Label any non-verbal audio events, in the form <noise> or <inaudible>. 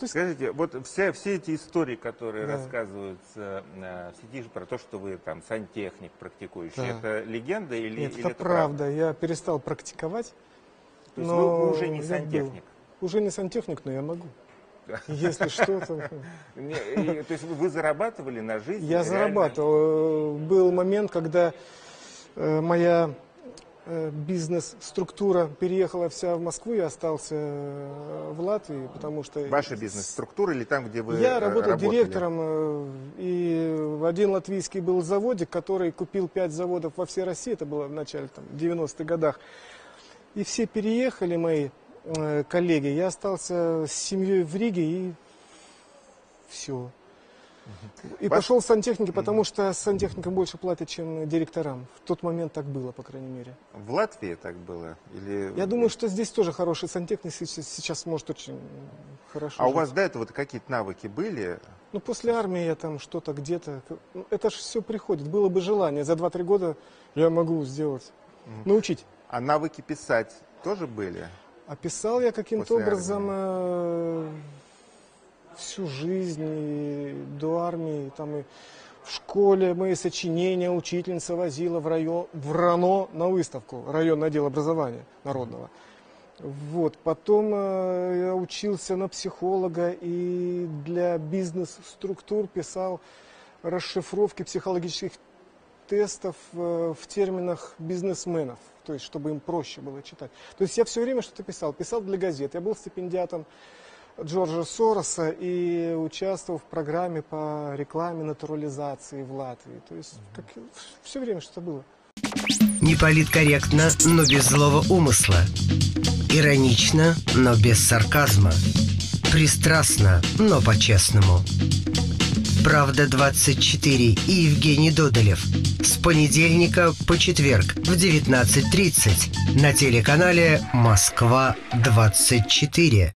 Есть- Скажите, вот вся, все эти истории, которые Да. рассказываются э, в сети про то, что вы там сантехник практикующий, Да. это легенда или, Нет, или это правда. Я перестал практиковать. То есть но вы уже не я был. сантехник? Уже не сантехник, но я могу. <laughs> Если что-то. То есть вы- зарабатывали на жизнь? Я зарабатывал. Был момент, когда э, моя бизнес-структура переехала вся в Москву, я остался э, в Латвии, потому что... Ваша бизнес-структура или там, где вы Я э, работал работали? директором, э, и один латвийский был заводик, который купил пять заводов во всей России, это было в начале там, 90-х годах. И все переехали мои э, коллеги, я остался с семьей в Риге и все. И Ваш- пошел в сантехники, потому что сантехникам больше платят, чем директорам. В тот момент так было, по крайней мере. В Латвии так было? Или... Я думаю, что здесь тоже хороший сантехник сейчас, может очень хорошо. А у жить. вас до этого какие-то навыки были? Ну, после армии я там что-то где-то... ну, Это же все приходит. Было бы желание. За 2-3 года я могу сделать. Научить. А навыки писать тоже были? Описал я каким-то образом э, всю жизнь и до армии. Там и в школе мои сочинения учительница возила в, район, в РАНО на выставку. Районный отдел образования народного. Вот. Потом э, я учился на психолога и для бизнес-структур писал расшифровки психологических тестов э, в терминах бизнесменов, то есть чтобы им проще было читать. То есть я все время что-то писал. Писал для газет. Я был стипендиатом Джорджа Сороса и участвовал в программе по рекламе натурализации в Латвии. То есть как, все время что-то было. Неполиткорректно, но без злого умысла. Иронично, но без сарказма. Пристрастно, но по-честному. Правда 24 и Евгений Додолев. С понедельника по четверг в 19.30 на телеканале Москва 24.